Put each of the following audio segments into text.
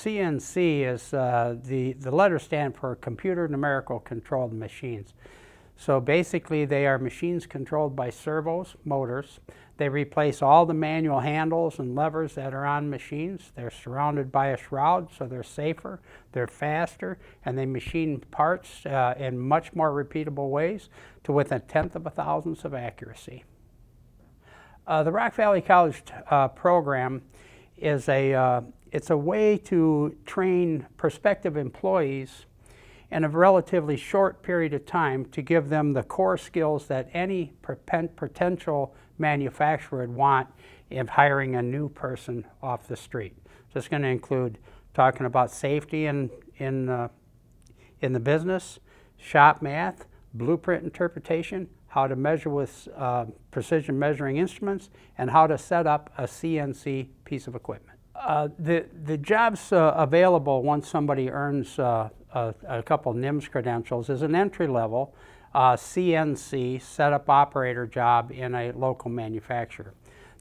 CNC is uh, the, the letters stand for Computer Numerical Controlled Machines. So basically they are machines controlled by servos, motors. They replace all the manual handles and levers that are on machines. They're surrounded by a shroud so they're safer, they're faster, and they machine parts uh, in much more repeatable ways to within a tenth of a thousandth of accuracy. Uh, the Rock Valley College uh, program is a, uh, it's a way to train prospective employees in a relatively short period of time to give them the core skills that any potential manufacturer would want in hiring a new person off the street. So it's going to include talking about safety in, in, uh, in the business, shop math, blueprint interpretation, how to measure with uh, precision measuring instruments, and how to set up a CNC piece of equipment. Uh, the, the jobs uh, available once somebody earns uh, a, a, couple NIMS credentials is an entry level uh, CNC setup operator job in a local manufacturer.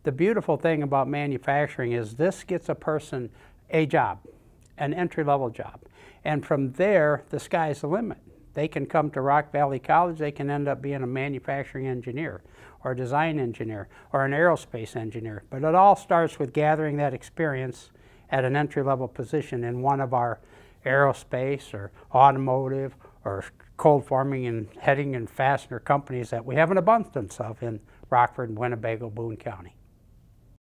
The beautiful thing about manufacturing is this gets a person a job, an entry level job. And from there, the sky's the limit. They can come to Rock Valley College, they can end up being a manufacturing engineer or a design engineer or an aerospace engineer. But it all starts with gathering that experience at an entry level position in one of our aerospace or automotive or cold forming and heading and fastener companies that we have an abundance of in Rockford and Winnebago, Boone County.